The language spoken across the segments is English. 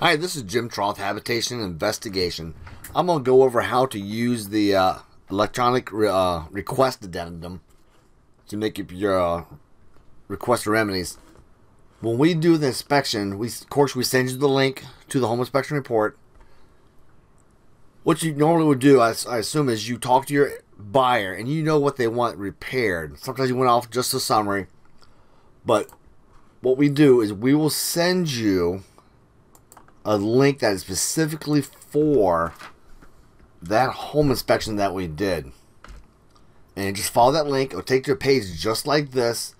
Hi, this is Jim Troth, Habitation Investigation. I'm going to go over how to use the uh, electronic re uh, request addendum to make up your uh, request remedies. When we do the inspection, we of course we send you the link to the home inspection report. What you normally would do, I, I assume, is you talk to your buyer and you know what they want repaired. Sometimes you went off just a summary, but what we do is we will send you a link that is specifically for that home inspection that we did. And just follow that link. It'll take you to a page just like this.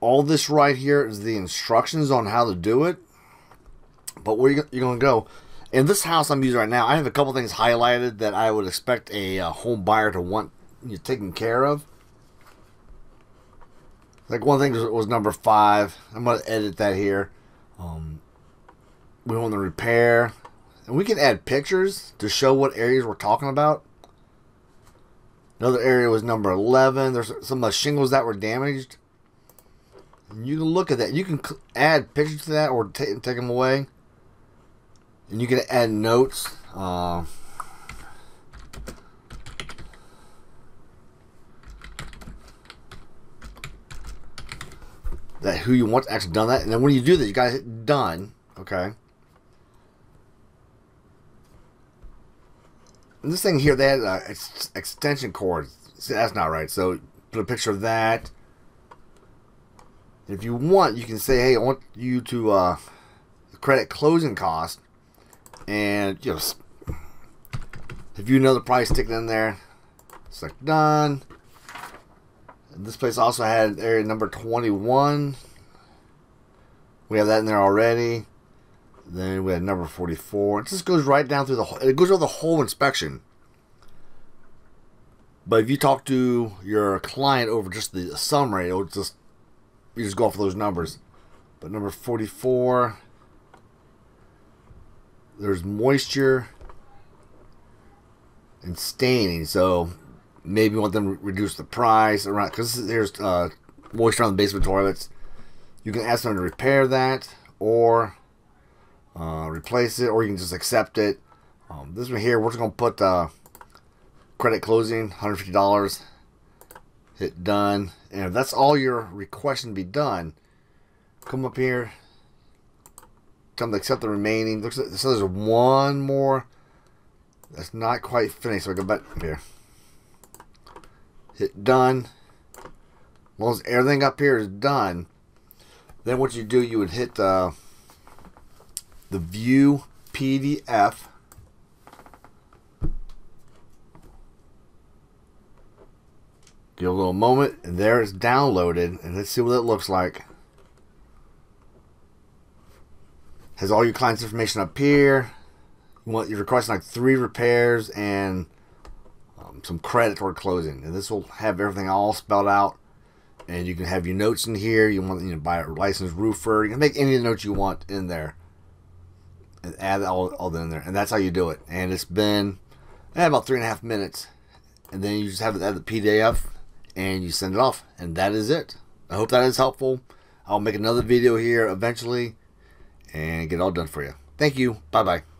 All this right here is the instructions on how to do it. But where you're going to go. In this house I'm using right now, I have a couple things highlighted that I would expect a uh, home buyer to want you taken care of. Like one thing was, was number five. I'm going to edit that here. Um, we want the repair. And we can add pictures to show what areas we're talking about. Another area was number 11. There's some of the shingles that were damaged. And you can look at that. You can add pictures to that or take, them away. And you can add notes. Uh, that who you want actually done that. And then when you do that, you guys hit done. Okay. This thing here, they had an ex extension cord. See, that's not right. So put a picture of that. If you want, you can say, hey, I want you to uh, credit closing cost. And just, if you know the price, stick it in there. Select done. And this place also had area number 21. We have that in there already. Then we had number 44. It just goes right down through the whole, it goes over the whole inspection. But if you talk to your client over just the summary, it'll just, you just go off those numbers. But number 44, there's moisture and staining. So maybe want them to reduce the price around, because there's uh, moisture on the basement toilets. You can ask them to repair that or uh, replace it, or you can just accept it. Um, this one here, we're just going to put uh, credit closing, $150. Hit done. And if that's all your requesting to be done, come up here. Come to accept the remaining. Looks like, so there's one more that's not quite finished. So I go back here. Hit done. As everything up here is done, then what you do, you would hit uh, the view PDF. Give a little moment, and there it's downloaded. And let's see what it looks like. Has all your client's information up here. You want you're requesting like three repairs and um, some credit toward closing, and this will have everything all spelled out. And you can have your notes in here. You want you know buy a licensed roofer. You can make any of the notes you want in there and add all, all that in there. And that's how you do it. And it's been eh, about three and a half minutes. And then you just have, have the PDF and you send it off. And that is it. I hope that is helpful. I'll make another video here eventually and get it all done for you. Thank you. Bye-bye.